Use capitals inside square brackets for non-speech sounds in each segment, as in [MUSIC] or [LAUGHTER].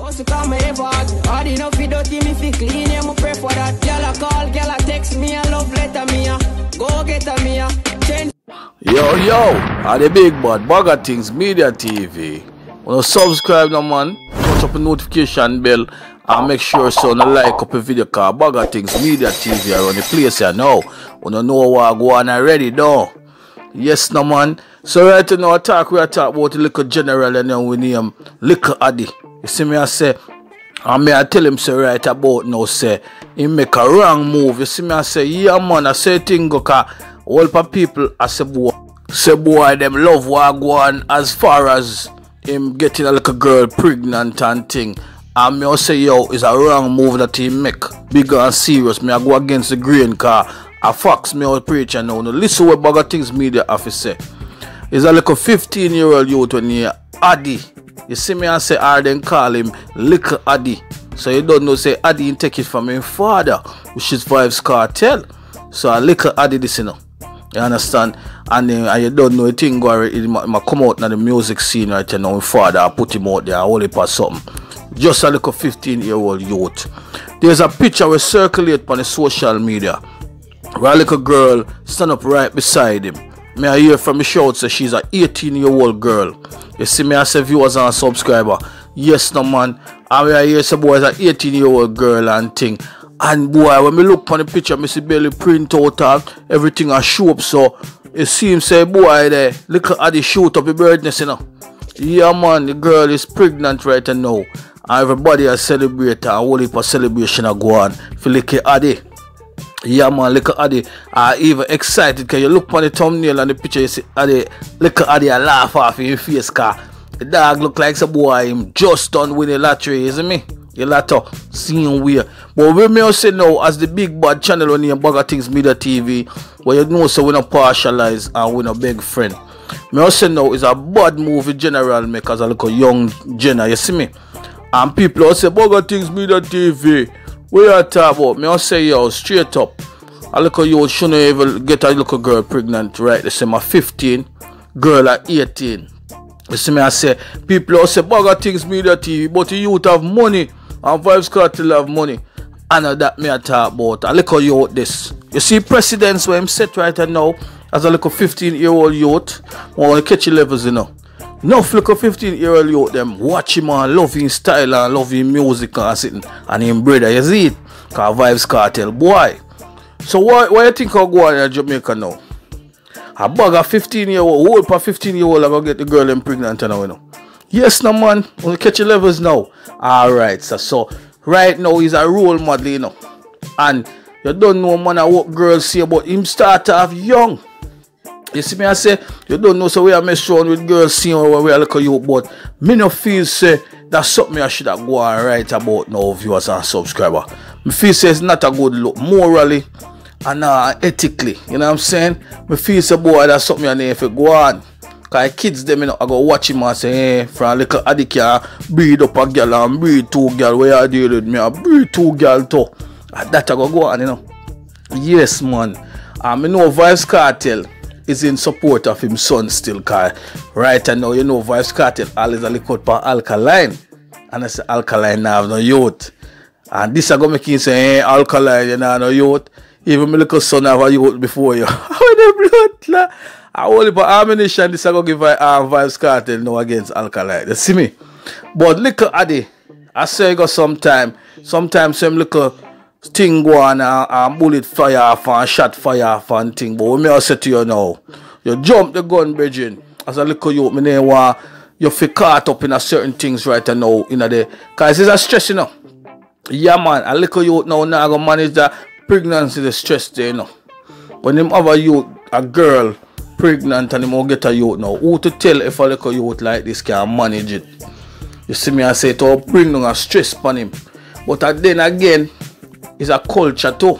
Also come here bad. Hard enough you dirty me fi clean yeah, me pray for that. Girl a call, girl a text me a love letter me a. Go get a me a. Change. Yo, yo, are the big bad BaggaThingz Media TV. Wanna subscribe now, man? Touch up the notification bell and make sure so you like up the video called BaggaThingz Media TV around the place here now. Wanna know what I go on already, though? Yes, no, man. So, right now, talk, we are talk about the little general and then we name Little Addi. You see me, I say, and me I tell him say right about now say he make a wrong move. You see me I say yeah man I say thing go cause all pa people I say boy say boy them love what go on as far as him getting a little girl pregnant and thing. I me I say yo it's a wrong move that he make. Bigger and serious. Me I go against the grain car a fox me out preacher now. now listen what BaggaThingz media to say. He's a little 15 year old youth when he Addi. You see me and say or then call him Little Addi. So you don't know say Addi he take it from his father, which is Vybz Kartel. So a little Addi this you know. You understand? And, then and you don't know a thing go it might come out in the music scene right now. His father I put him out there, hold it for something. Just a little 15 year old youth. There's a picture we circulate on the social media where a little girl stand up right beside him. Me I hear from the shout say she's a 18 year old girl. You see me I say viewers and subscriber. Yes no man. And I hear some boy is a 18 year old girl and thing. And boy when me look on the picture me see barely print out and everything I show up so it seems say boy there look at the shoot up the birdness you know. Yeah man the girl is pregnant right now. And everybody is celebrating and whole heap of celebration a go on. Feel like Addi. Yeah man, look at Addi. I even excited because you look on the thumbnail and the picture you see Addi, look at Addi I laugh off in your face car. The dog look like some boy him just done with the lottery, isn't me? The lotto seeing weird. But we may say now as the big bad channel on the BaggaThingz Media TV, where you know so we not partialize and we're not big friend. Me also know is a bad movie general make as a little young Jenna, you see me? And people also BaggaThingz Media TV. We are talking about me I say yo straight up. A little you shouldn't even get a little girl pregnant, right? They say my 15, girl at 18. You see me I say people all say BaggaThingz Media TV, but the youth have money and Vybz Kartel have money. And that me I talk about. A little youth this. You see presidents where I'm set right now as a little 15 year old youth want to catch your levels you know. No little 15 year old youth them watch him and love his style and love his music and sitting and him brother you see it? Cause Vybz Kartel boy. So why why you think I go on in Jamaica now? A bag of 15 year old, old for 15 year old, I go get the girl them pregnant now, you know. Yes, no man, we catch your levels now. Alright, so, so right now he's a role model, you know. And you don't know man what girls say about him start off young. You see me I say, you don't know so we are mess around with girls seeing where we are look at you, but me no feel say that's something I should have go and write about now viewers and subscriber. Me feel say it's not a good look morally and uh, ethically. You know what I'm saying? Me feel say boy that's something I need to go on. Cause kids them you know I go watch him and say hey from a little Addi can breed up a girl and breed two girl where you deal with me I breed two girl too. And that I go go on you know. Yes man. And me know Vybz Kartel is in support of him son still cause right and now you know Vybz Kartel always a little for alkaline. And I say alkaline now no youth. And this I go make him say hey alkaline you know no youth. Even my little son have a youth before you. [LAUGHS] How the blood clot? I only for ammunition this I go give uh, Vybz Kartel now against alkaline. You see me? But little Addi, I say go sometime. Sometimes some little thing go on and, and bullet fire off and shot fire off and thing. But what me I say to you now, you jump the gun, Bridging. As a little youth, me name want you feel caught up in a certain things right now, you know, the, cause it's a stress, you know. Yeah, man, a little youth now, now go manage that pregnancy, the stress there, you know. When them have a youth, a girl, pregnant and him will get a youth now, who to tell if a little youth like this can manage it? You see me, I say will bring down a stress upon him. But then again, it's a culture too.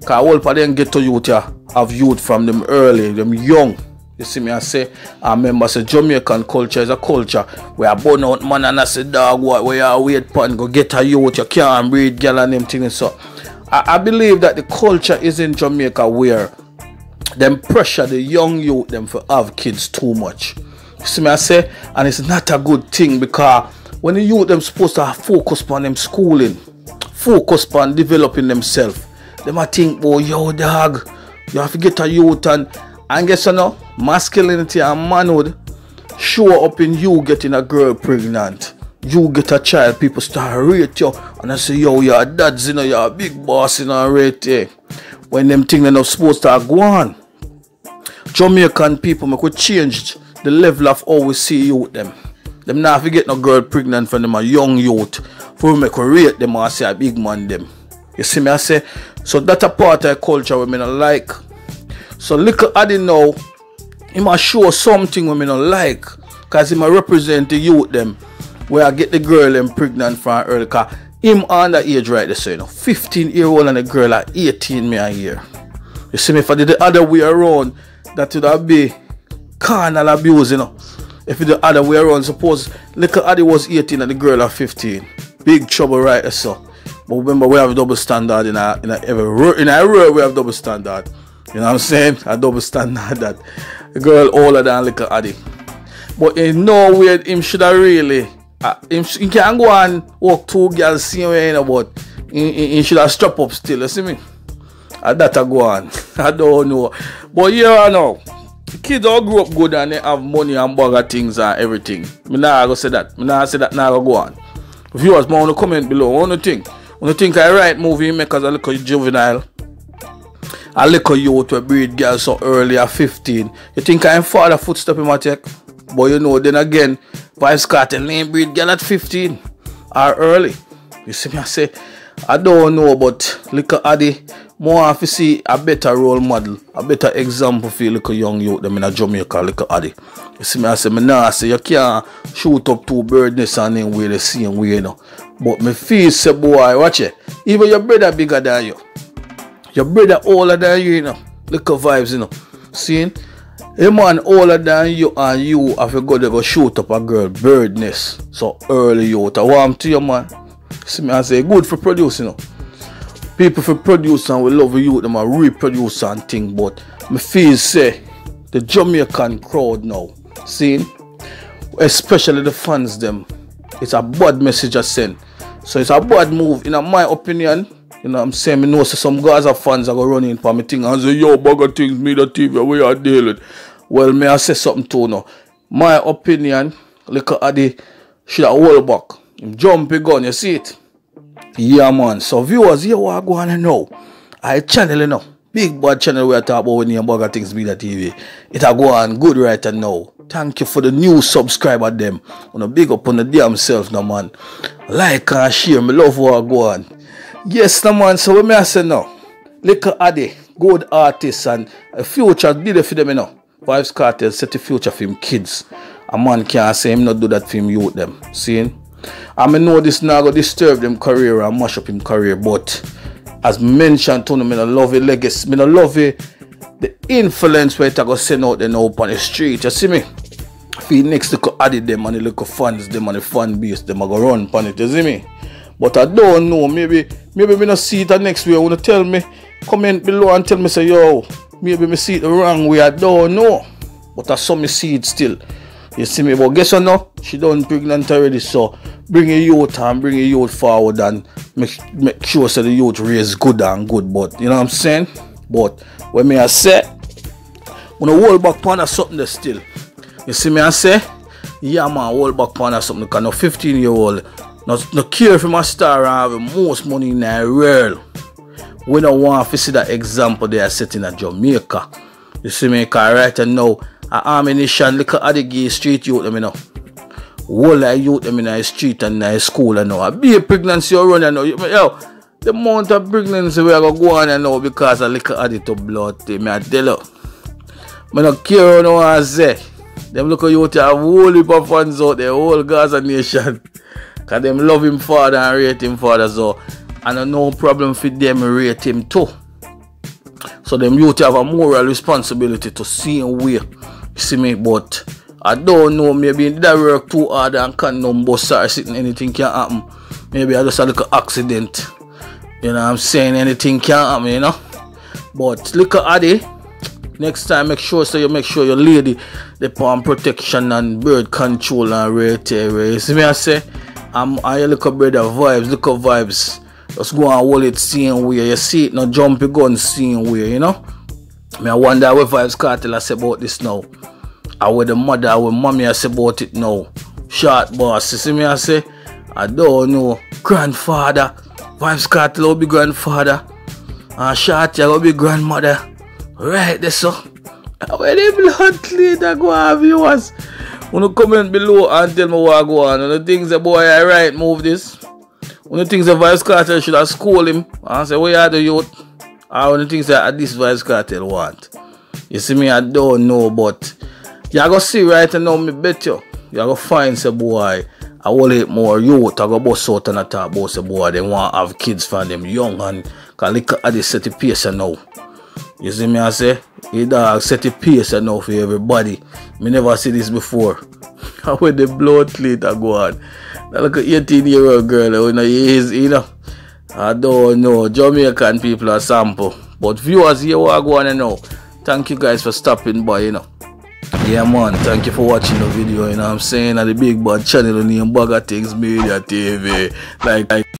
Cause all of them get to youth yeah, have youth from them early, them young. You see me, I say, I remember say Jamaican culture is a culture where I burn out man and I say dog what where you wait pan go get a youth, you can't breed girl and them things. So I, I believe that the culture is in Jamaica where them pressure the young youth them for have kids too much. You see me I say, and it's not a good thing because when the youth them supposed to focus on them schooling, focus on developing themselves. Them I think, oh yo dog, you have to get a youth and and guess you know, masculinity and manhood show up in you getting a girl pregnant. You get a child, people start rate you and I say, yo, you're a dad, you know, you're a big boss, you know, rate you. When them things are not supposed to go on. Jamaican people make we change the level of how we see youth them. Them not forget no girl pregnant from them a young youth. For we rate them and say a big man them. You see me I say, so that a part of culture we me not like. So little Addi now, he must show something we me not like. Cause he must represent the youth them. Where I get the girl them pregnant from early car. Him under age right there, so you know. 15 year old and a girl at 18 me a year. You see me if I did the other way around, that would be carnal abuse, you know. If you the other way around, suppose little Addi was 18 and the girl at 15. Big trouble right there, so. But remember, we have double standard in our in our every in our world we have double standard. You know what I'm saying? A double standard that a girl older than little Addi. But in no way him should have really uh, he can go and walk two girls same way, you know, but he, he, he should have strap up still, you see me? And that I go on. [LAUGHS] I don't know. But yeah, I know. Kids all grow up good and they have money and bugger things and everything. Me nah go say that. Me nah say that nah go on. Viewers, I want to comment below. What do you think? When you think I write movie makers a little juvenile, a little youth to breed girls so early at 15, you think I'm father footstep in my tech? But you know, then again, Vybz Kartel name breed girl at 15 or early. You see me, I say, I don't know, but little Addi, more have to see a better role model, a better example for little young youth them in a Jamaica, little Addi. You see me, I say, me nah say, you can't shoot up two bird nests and then wear the same way, you know. But me feel say, boy, watch it. Even your brother bigger than you. Your brother older than you, you know. Little Vybz, you know. Seeing? A man older than you and you have to go to go shoot up a girl bird nest. So early youth. I want to you man. See me I say good for producing you know. People for produce and we love you them a reproduce and thing but me feel say the Jamaican crowd now, seeing especially the fans them, it's a bad message I send. So it's a bad move in my opinion. You know I'm saying? Me know so some guys Gaza fans are going running for me thing and say, yo, bugger things, me the TV, we are dealing. Well, may I say something to now? My opinion, look at the should have hold back. Him jumping gun, you see it? Yeah, man. So viewers, here what I go on know. I channel, you know. Big bad channel we I talk about when you BaggaThingz media TV. It a go on good right now. Thank you for the new subscriber them. On a big up on the damn self now man. Like and share. Me love what I go on. Yes, no man. So what me I say now? Little Addy, good artist and a future did for them, you know. Vybz Kartel set the future for him kids. A man can't say him not do that for him youth them. Seeing? I mean know this now go disturb them career and mash up him career, but as mentioned to me, I love it legacy, me love it the influence where it go send out them up on the street. You see me? Next to added them and the little fans them and the fan base them I go run it, you see me? But I don't know. Maybe maybe me not see it the next way. Wanna tell me? Comment below and tell me say yo. Maybe me see it the wrong way. I don't know. But I saw me see it still. You see me? But guess what now? She done pregnant already. So bring a youth and bring a youth forward and make make sure so the youth raise good and good. But you know what I'm saying? But when me I say, when I hold back on something there still. You see me I say? Yeah man, hold back on something because no 15 year old not, not care if my star have the most money in the world. We don't want to see that example they are setting at Jamaica. You see me, cause right and now, a ammunition, look at the gay street youth, them, you know. Whole of youth, them in the street and the school, and now. Be a pregnancy you run, know. Yo, the amount of pregnancy we are going to go on, you know, because of at it to blood, me I tell you. I don't care what I say. Them look at youth have whole heap of fans out there, whole Gaza nation. [LAUGHS] Cause them love him father and rate him father so and no problem for them rate him too. So them youth have a moral responsibility to see and way. You see me, but I don't know, maybe that work too hard and can't no bus sitting anything can happen. Maybe I just a little accident. You know I'm saying? Anything can happen, you know. But look at Addi. Next time make sure so you make sure your lady the palm protection and bird control and rate you see me I say I'm I look up brother Vybz, look up Vybz. Just go and hold it same way. You see it no jumpy gun same way, you know? Me I wonder what Vybz Kartel I say about this now. I with the mother, I with mommy I say about it now. Short boss, you see me I say? I don't know. Grandfather. Vybz Kartel will be grandfather. And short will be grandmother. Right there so. Where the blood clean I go have viewers? Wanna comment below and tell me what I go on. And the things the boy I right move this. Of the things the Vybz Kartel should have school him and say, where are the youth? Or of the things that this Vybz Kartel want. You see me, I don't know, but you go see right now, me bet you. You go find say boy, I will hit more youth. I go bust and I talk about say boy, they want to have kids for them young and can look at the set the pace now. You see me, I say, he dog set the pace now for everybody. Me never see this before. [LAUGHS] How with the blood cleat I go on. Now look at 18 year old girl, you know, is, you know. I don't know. Jamaican people are sample. But viewers here I go on know. Thank you guys for stopping by, you know. Yeah man, thank you for watching the video, you know what I'm saying? At the big bad channel name BaggaThingz Media TV. Like, like